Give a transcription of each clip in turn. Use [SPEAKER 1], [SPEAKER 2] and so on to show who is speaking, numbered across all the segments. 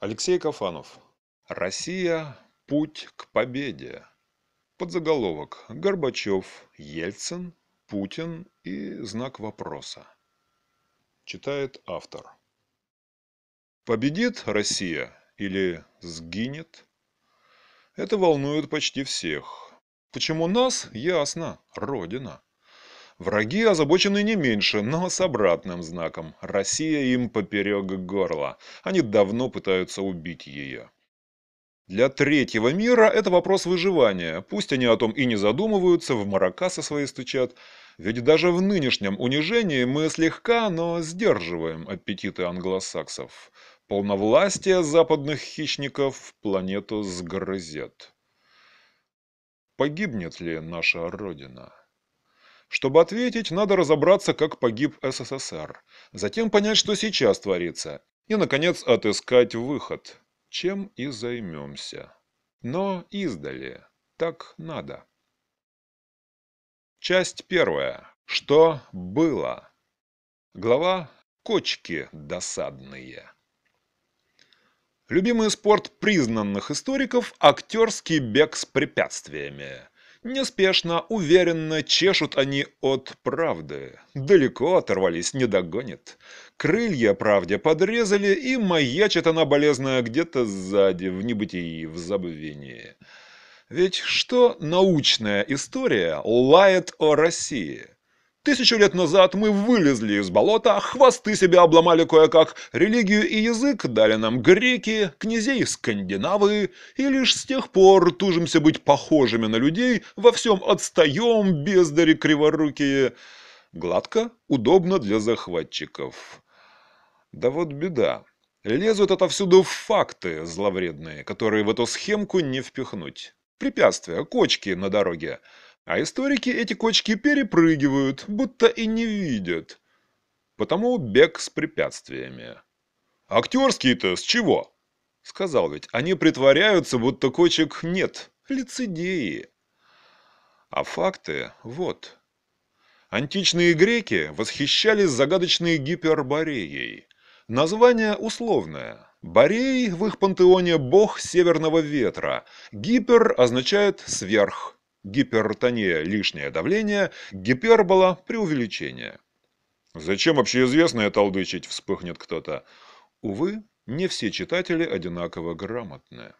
[SPEAKER 1] Алексей Кафанов. Россия. Путь к победе. Подзаголовок. Горбачев, Ельцин, Путин и знак вопроса. Читает автор. Победит Россия или сгинет? Это волнует почти всех. Почему нас? Ясно. Родина. Враги озабочены не меньше, но с обратным знаком. Россия им поперек горла. Они давно пытаются убить ее. Для третьего мира это вопрос выживания. Пусть они о том и не задумываются, в маракасы свои стучат. Ведь даже в нынешнем унижении мы слегка, но сдерживаем аппетиты англосаксов. Полновластие западных хищников планету сгрызет. Погибнет ли наша Родина? Чтобы ответить, надо разобраться, как погиб СССР, затем понять, что сейчас творится, и, наконец, отыскать выход, чем и займемся. Но издали. Так надо. Часть первая. Что было? Глава «Кочки досадные». Любимый спорт признанных историков – актерский бег с препятствиями. Неспешно, уверенно чешут они от правды. Далеко оторвались, не догонит. Крылья правде подрезали, и маячит она болезная где-то сзади, в небытии, в забвении. Ведь что научная история лает о России? Тысячу лет назад мы вылезли из болота, хвосты себя обломали кое-как, религию и язык дали нам греки, князей скандинавы, и лишь с тех пор тужимся быть похожими на людей, во всем отстаем, бездари криворукие. Гладко, удобно для захватчиков. Да вот беда. Лезут отовсюду факты зловредные, которые в эту схемку не впихнуть. Препятствия, кочки на дороге. А историки эти кочки перепрыгивают, будто и не видят. Потому бег с препятствиями. «Актерские-то с чего?» Сказал ведь, они притворяются, будто кочек нет. Лицедеи. А факты вот. Античные греки восхищались загадочной гипербореей. Название условное. Борей в их пантеоне бог северного ветра. Гипер означает «сверх» гипертония – лишнее давление, гипербола – преувеличение. Зачем общеизвестное толдычить, вспыхнет кто-то. Увы, не все читатели одинаково грамотны.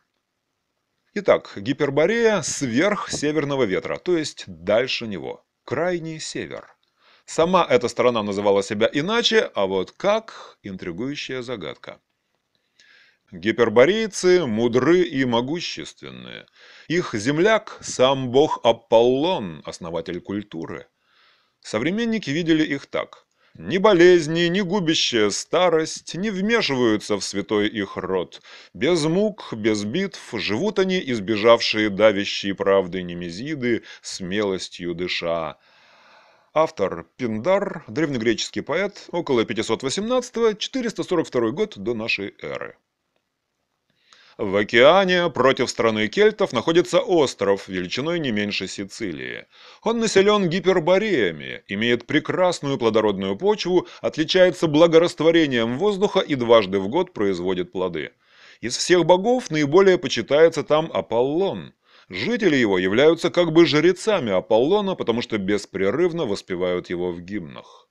[SPEAKER 1] Итак, гиперборея сверх северного ветра, то есть дальше него, крайний север. Сама эта сторона называла себя иначе, а вот как – интригующая загадка. Гиперборейцы мудры и могущественные. Их земляк – сам бог Аполлон, основатель культуры. Современники видели их так. Ни болезни, ни губящая старость не вмешиваются в святой их род. Без мук, без битв живут они, избежавшие давящей правды Немезиды, смелостью дыша. Автор Пиндар, древнегреческий поэт, около 518-442 год до нашей эры. В океане против страны кельтов находится остров величиной не меньше Сицилии. Он населен гипербореями, имеет прекрасную плодородную почву, отличается благорастворением воздуха и дважды в год производит плоды. Из всех богов наиболее почитается там Аполлон. Жители его являются как бы жрецами Аполлона, потому что беспрерывно воспевают его в гимнах.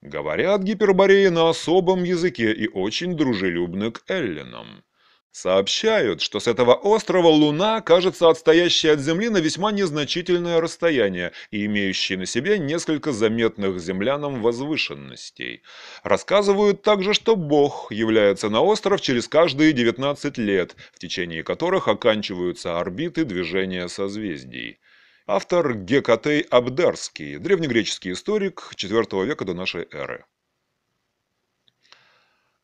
[SPEAKER 1] Говорят гипербореи на особом языке и очень дружелюбны к эллинам. Сообщают, что с этого острова Луна кажется отстоящей от Земли на весьма незначительное расстояние и имеющей на себе несколько заметных землянам возвышенностей. Рассказывают также, что Бог является на остров через каждые 19 лет, в течение которых оканчиваются орбиты движения созвездий. Автор Гекатей Абдарский, древнегреческий историк IV века до нашей эры.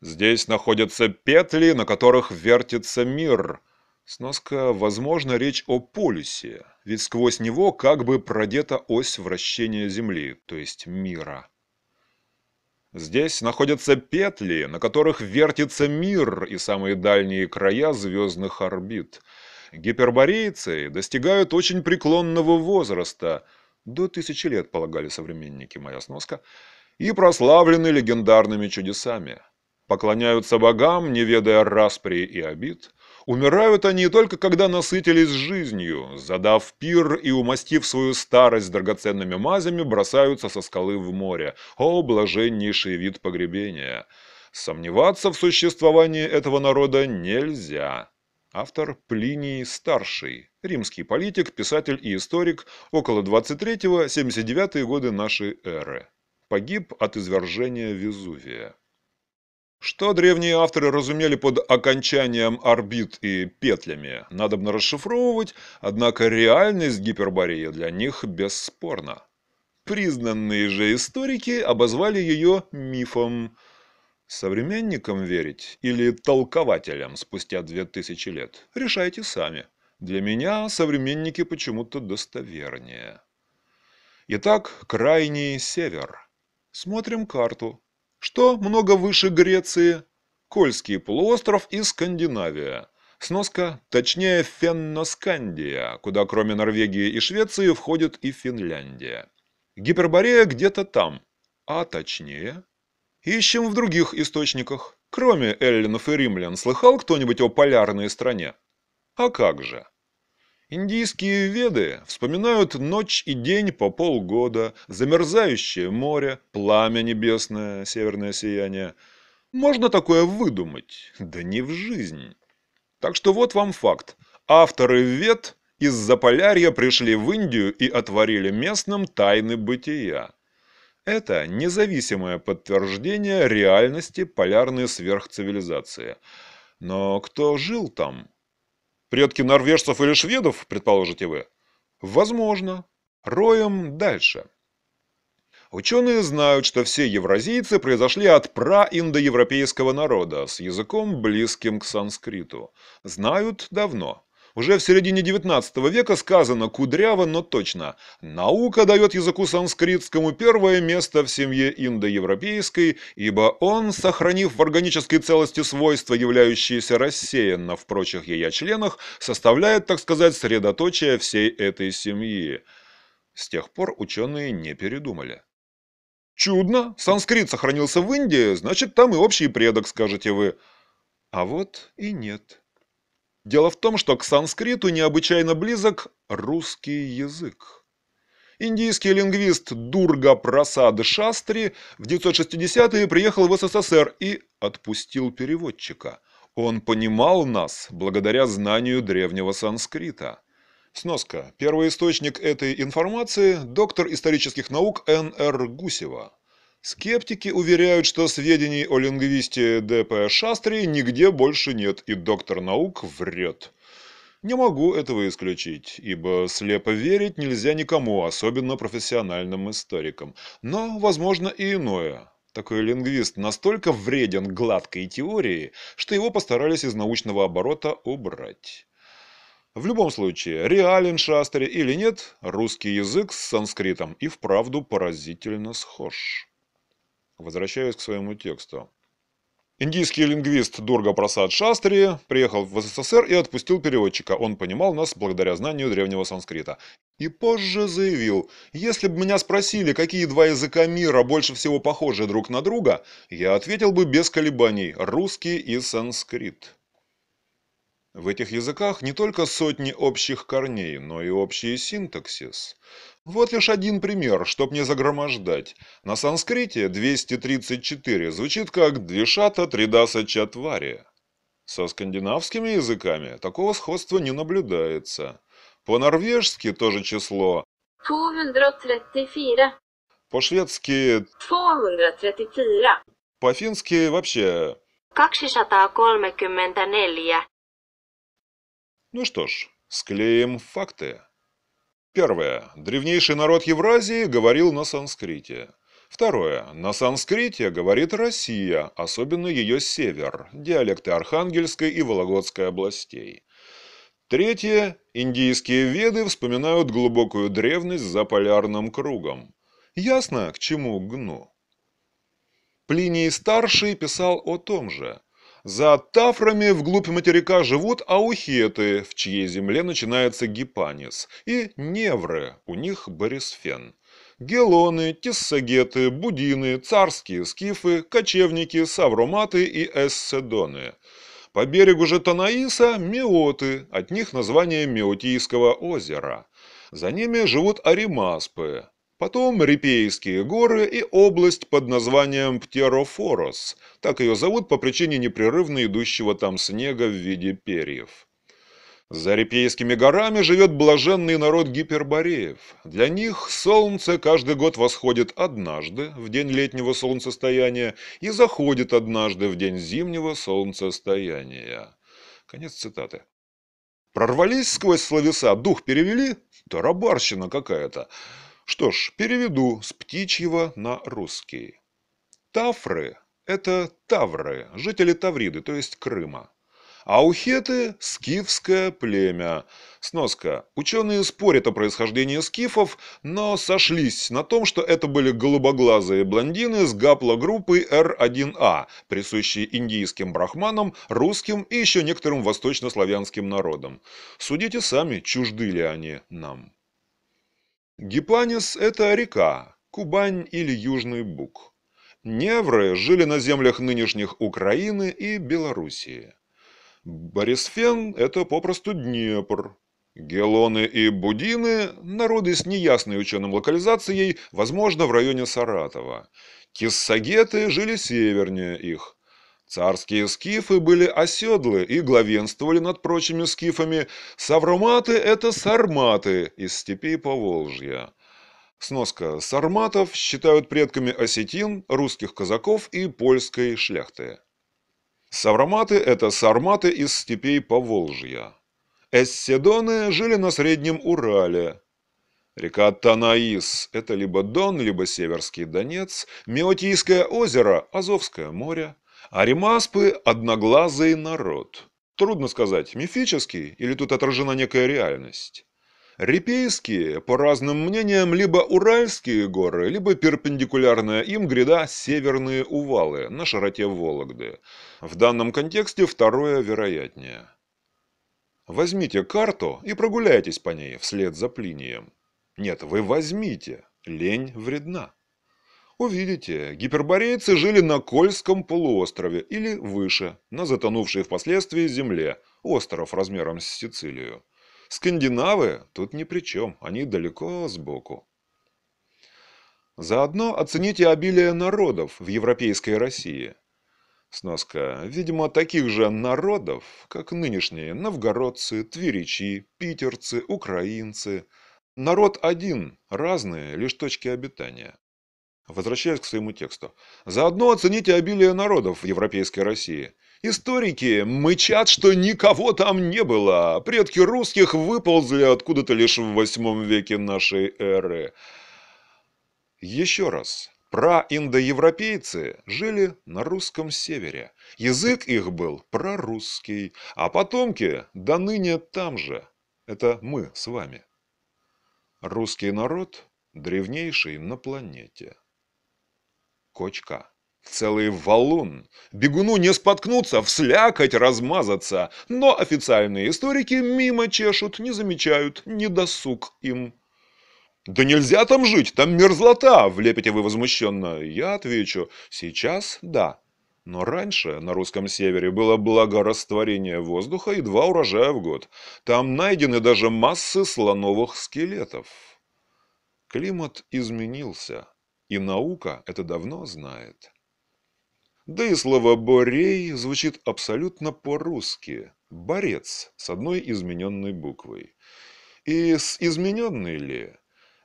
[SPEAKER 1] Здесь находятся петли, на которых вертится мир. Сноска, возможно, речь о полюсе, ведь сквозь него как бы продета ось вращения Земли, то есть мира. Здесь находятся петли, на которых вертится мир и самые дальние края звездных орбит. Гиперборейцы достигают очень преклонного возраста, до тысячи лет, полагали современники, моя сноска, и прославлены легендарными чудесами. Поклоняются богам, не ведая распри и обид. Умирают они только когда насытились жизнью, задав пир и умастив свою старость драгоценными мазями, бросаются со скалы в море. О, блаженнейший вид погребения! Сомневаться в существовании этого народа нельзя. Автор Плиний Старший, римский политик, писатель и историк, около 23-79 годы нашей эры. Погиб от извержения Везувия. Что древние авторы разумели под окончанием орбит и петлями, надобно расшифровывать, однако реальность Гипербореи для них бесспорна. Признанные же историки обозвали ее мифом – Современникам верить или толкователям спустя две тысячи лет? Решайте сами. Для меня современники почему-то достовернее. Итак, крайний север. Смотрим карту. Что много выше Греции? Кольский полуостров и Скандинавия. Сноска, точнее Фенноскандия, куда кроме Норвегии и Швеции входит и Финляндия. Гиперборея где-то там, а точнее Ищем в других источниках. Кроме эллинов и римлян, слыхал кто-нибудь о полярной стране? А как же? Индийские веды вспоминают ночь и день по полгода, замерзающее море, пламя небесное, северное сияние. Можно такое выдумать? Да не в жизнь. Так что вот вам факт. Авторы вед из-за полярья пришли в Индию и отворили местным тайны бытия. Это независимое подтверждение реальности полярной сверхцивилизации. Но кто жил там? Предки норвежцев или шведов, предположите вы? Возможно. Роем дальше. Ученые знают, что все евразийцы произошли от праиндоевропейского народа с языком, близким к санскриту. Знают давно. Уже в середине XIX века сказано кудряво, но точно. Наука дает языку санскритскому первое место в семье индоевропейской, ибо он, сохранив в органической целости свойства, являющиеся рассеянно в прочих ее членах, составляет, так сказать, средоточие всей этой семьи. С тех пор ученые не передумали. Чудно, санскрит сохранился в Индии, значит там и общий предок, скажете вы. А вот и нет. Дело в том, что к санскриту необычайно близок русский язык. Индийский лингвист Дурга Прасад Шастри в 960-е приехал в СССР и отпустил переводчика. Он понимал нас благодаря знанию древнего санскрита. Сноска. Первый источник этой информации – доктор исторических наук Н.Р. Гусева. Скептики уверяют, что сведений о лингвисте Д.П. Шастри нигде больше нет, и доктор наук врет. Не могу этого исключить, ибо слепо верить нельзя никому, особенно профессиональным историкам. Но, возможно, и иное. Такой лингвист настолько вреден гладкой теории, что его постарались из научного оборота убрать. В любом случае, реален Шастри или нет, русский язык с санскритом и вправду поразительно схож. Возвращаюсь к своему тексту. Индийский лингвист Дурга Прасад Шастри приехал в СССР и отпустил переводчика. Он понимал нас благодаря знанию древнего санскрита. И позже заявил, если бы меня спросили, какие два языка мира больше всего похожи друг на друга, я ответил бы без колебаний – русский и санскрит. В этих языках не только сотни общих корней, но и общий синтаксис. Вот лишь один пример, чтоб не загромождать. На санскрите 234 звучит как «двишата тридаса чатвари». Со скандинавскими языками такого сходства не наблюдается. По-норвежски тоже число
[SPEAKER 2] 234.
[SPEAKER 1] По-шведски
[SPEAKER 2] 234.
[SPEAKER 1] По-фински вообще...
[SPEAKER 2] 234.
[SPEAKER 1] Ну что ж, склеим факты. Первое. Древнейший народ Евразии говорил на санскрите. Второе. На санскрите говорит Россия, особенно ее север, диалекты Архангельской и Вологодской областей. Третье. Индийские веды вспоминают глубокую древность за полярным кругом. Ясно, к чему гну. Плиний Старший писал о том же. За Тафрами вглубь материка живут аухеты, в чьей земле начинается Гипанис, и невры, у них Борисфен. Гелоны, Тессагеты, Будины, царские скифы, кочевники, савроматы и эсседоны. По берегу же Танаиса – меоты, от них название Меотийского озера. За ними живут аримаспы, Потом Рипейские горы и область под названием Птерофорос. Так ее зовут по причине непрерывно идущего там снега в виде перьев. За Рипейскими горами живет блаженный народ гипербореев. Для них солнце каждый год восходит однажды, в день летнего солнцестояния, и заходит однажды, в день зимнего солнцестояния. Конец цитаты. Прорвались сквозь словеса, дух перевели? Тарабарщина какая-то. Что ж, переведу с птичьего на русский. Тафры – это тавры, жители Тавриды, то есть Крыма. Аухеты – скифское племя. Сноска. Ученые спорят о происхождении скифов, но сошлись на том, что это были голубоглазые блондины с гаплогруппой R1A, присущей индийским брахманам, русским и еще некоторым восточнославянским народам. Судите сами, чужды ли они нам. Гипанис – это река, Кубань или Южный Буг. Невры жили на землях нынешних Украины и Белоруссии. Борисфен – это попросту Днепр. Гелоны и Будины – народы с неясной ученым локализацией, возможно, в районе Саратова. Киссагеты жили севернее их. Царские скифы были оседлы и главенствовали над прочими скифами. Савроматы – это сарматы из степей Поволжья. Сноска. Сарматов считают предками осетин, русских казаков и польской шляхты. Савроматы – это сарматы из степей Поволжья. Эсседоны жили на Среднем Урале. Река Танаис – это либо Дон, либо Северский Донец, Меотийское озеро – Азовское море, Аримаспы – одноглазый народ. Трудно сказать, мифический или тут отражена некая реальность. Репейские, по разным мнениям, либо Уральские горы, либо перпендикулярная им гряда Северные Увалы на широте Вологды. В данном контексте второе вероятнее. Возьмите карту и прогуляйтесь по ней вслед за Плинием. Нет, вы возьмите, лень вредна. Увидите, гиперборейцы жили на Кольском полуострове или выше, на затонувшей впоследствии земле, остров размером с Сицилию. Скандинавы тут ни при чем, они далеко сбоку. Заодно оцените обилие народов в европейской России. Сноска. Видимо, таких же народов, как нынешние новгородцы, тверичи, питерцы, украинцы. Народ один, разные, лишь точки обитания. Возвращаясь к своему тексту. Заодно оцените обилие народов в европейской России – Историки мычат, что никого там не было. Предки русских выползли откуда-то лишь в восьмом веке нашей эры. Еще раз. Праиндоевропейцы жили на русском севере. Язык их был прорусский, а потомки до ныне там же. Это мы с вами. Русский народ древнейший на планете. Кочка. Целый валун. Бегуну не споткнуться, вслякать размазаться. Но официальные историки мимо чешут, не замечают, не досуг им. «Да нельзя там жить, там мерзлота!» – влепите вы возмущенно. Я отвечу, сейчас да. Но раньше на русском севере было благорастворение воздуха и два урожая в год. Там найдены даже массы слоновых скелетов. Климат изменился, и наука это давно знает. Да и слово «борей» звучит абсолютно по-русски. «Борец» с одной измененной буквой. И с измененной ли?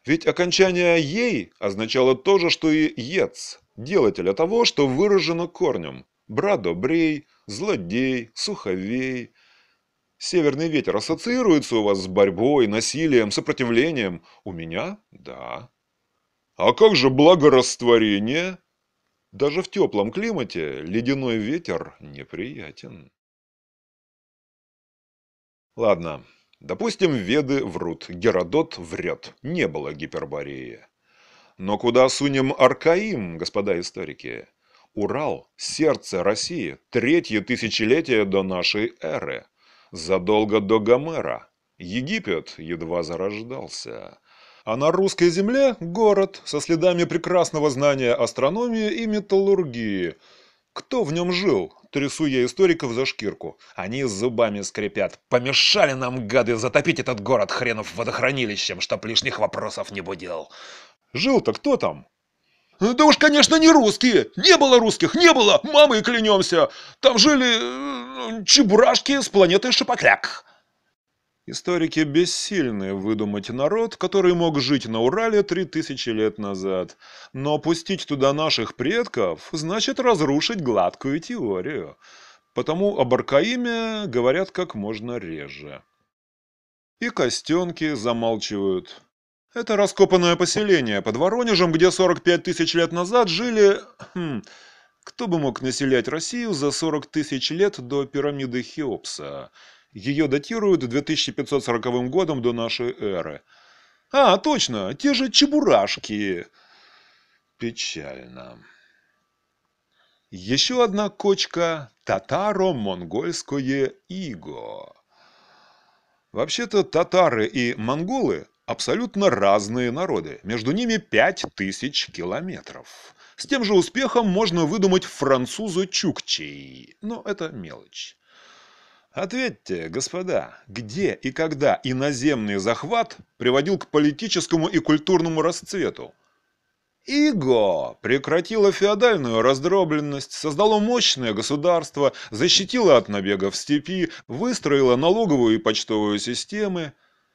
[SPEAKER 1] Ведь окончание «ей» означало то же, что и «ец», делателя того, что выражено корнем. Брадобрей, злодей, суховей. Северный ветер ассоциируется у вас с борьбой, насилием, сопротивлением? У меня – да. А как же благорастворение? Даже в теплом климате ледяной ветер неприятен. Ладно, допустим, веды врут, Геродот врет, не было гипербореи. Но куда сунем Аркаим, господа историки? Урал – сердце России, третье тысячелетие до нашей эры. Задолго до Гомера. Египет едва зарождался. А на русской земле город со следами прекрасного знания астрономии и металлургии. Кто в нем жил? Трясу я историков за шкирку. Они зубами скрипят. Помешали нам, гады, затопить этот город хренов водохранилищем, чтоб лишних вопросов не будил. Жил-то кто там? Да уж, конечно, не русские. Не было русских, не было. Мамой клянемся. Там жили э, чебурашки с планеты Шапокляк. Историки бессильны выдумать народ, который мог жить на Урале три тысячи лет назад. Но пустить туда наших предков значит разрушить гладкую теорию. Потому об Аркаиме говорят как можно реже. И костенки замалчивают. Это раскопанное поселение под Воронежем, где 45 тысяч лет назад жили... Хм, кто бы мог населять Россию за 40 тысяч лет до пирамиды Хеопса? Ее датируют 2540 годом до нашей эры. А, точно, те же чебурашки. Печально. Еще одна кочка – татаро-монгольское иго. Вообще-то татары и монголы – абсолютно разные народы. Между ними 5000 километров. С тем же успехом можно выдумать француза Чукчей. Но это мелочь. Ответьте, господа, где и когда иноземный захват приводил к политическому и культурному расцвету? Иго прекратило феодальную раздробленность, создало мощное государство, защитило от набегов степи, выстроило налоговую и почтовую системы.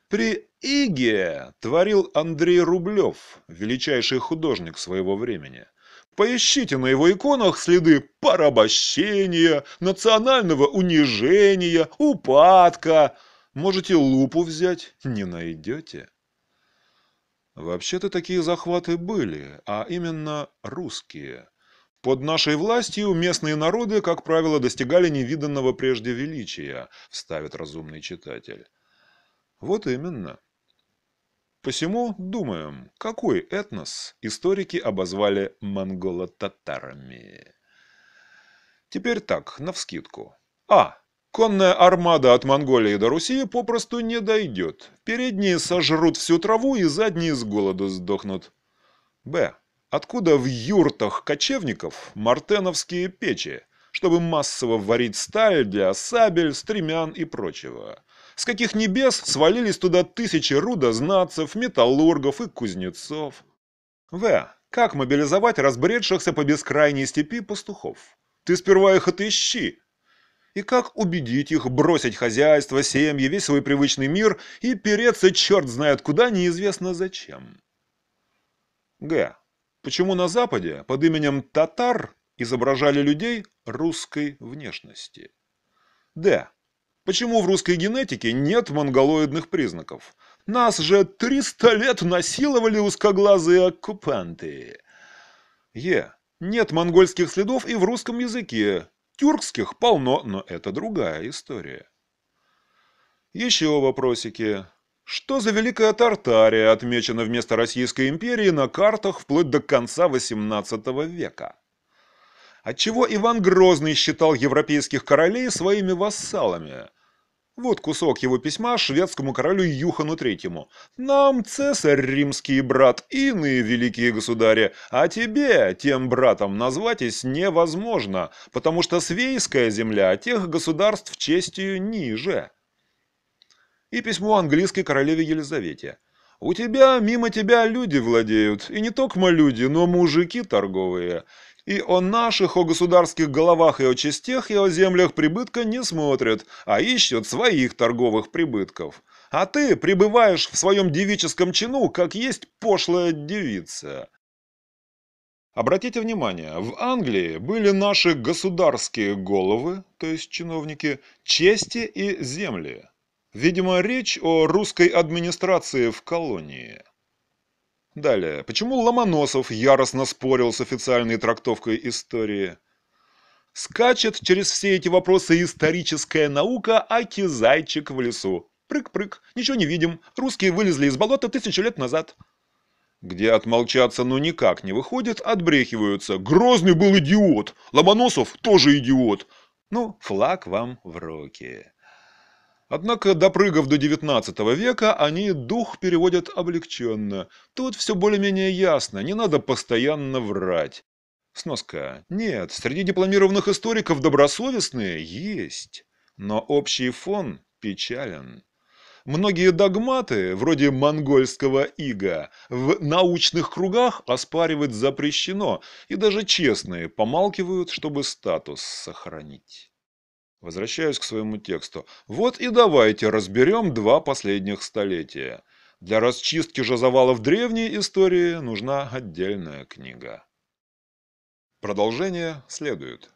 [SPEAKER 1] При Иге творил Андрей Рублев, величайший художник своего времени – Поищите на его иконах следы порабощения, национального унижения, упадка. Можете лупу взять, не найдете. Вообще-то такие захваты были, а именно русские. Под нашей властью местные народы, как правило, достигали невиданного прежде величия, вставит разумный читатель. Вот именно. Посему думаем, какой этнос историки обозвали монголо-татарами. Теперь так, навскидку. А. Конная армада от Монголии до Руси попросту не дойдет. Передние сожрут всю траву и задние с голоду сдохнут. Б. Откуда в юртах кочевников мартеновские печи, чтобы массово варить сталь для сабель, стремян и прочего? С каких небес свалились туда тысячи рудознатцев, металлургов и кузнецов? В. Как мобилизовать разбредшихся по бескрайней степи пастухов? Ты сперва их отыщи. И как убедить их бросить хозяйство, семьи, весь свой привычный мир и переться черт знает куда, неизвестно зачем? Г. Почему на Западе под именем татар изображали людей русской внешности? Д. Почему в русской генетике нет монголоидных признаков? Нас же 300 лет насиловали узкоглазые оккупанты. Е. Нет монгольских следов и в русском языке. Тюркских полно, но это другая история. Еще вопросики. Что за Великая Тартария отмечена вместо Российской империи на картах вплоть до конца XVIII века? Отчего Иван Грозный считал европейских королей своими вассалами? Вот кусок его письма шведскому королю Юхану Третьему. «Нам, цесарь римский брат, иные великие государи, а тебе, тем братом, назватись невозможно, потому что свейская земля тех государств честью ниже». И письмо английской королеве Елизавете. «У тебя, мимо тебя люди владеют, и не только люди, но мужики торговые, и о наших, о государских головах и о частях и о землях прибытка не смотрят, а ищут своих торговых прибытков. А ты пребываешь в своем девическом чину, как есть пошлая девица. Обратите внимание, в Англии были наши государские головы, то есть чиновники, чести и земли. Видимо, речь о русской администрации в колонии. Далее. Почему Ломоносов яростно спорил с официальной трактовкой истории? Скачет через все эти вопросы историческая наука, аки зайчик в лесу. Прыг-прыг, ничего не видим, русские вылезли из болота тысячу лет назад. Где отмолчаться ну никак не выходит, отбрехиваются. Грозный был идиот, Ломоносов тоже идиот. Ну, флаг вам в руки. Однако, допрыгав до XIX века, они дух переводят облегченно. Тут все более-менее ясно, не надо постоянно врать. Сноска. Нет, среди дипломированных историков добросовестные есть, но общий фон печален. Многие догматы, вроде монгольского ига, в научных кругах оспаривать запрещено, и даже честные помалкивают, чтобы статус сохранить. Возвращаюсь к своему тексту. Вот и давайте разберем два последних столетия. Для расчистки же завалов древней истории нужна отдельная книга. Продолжение следует.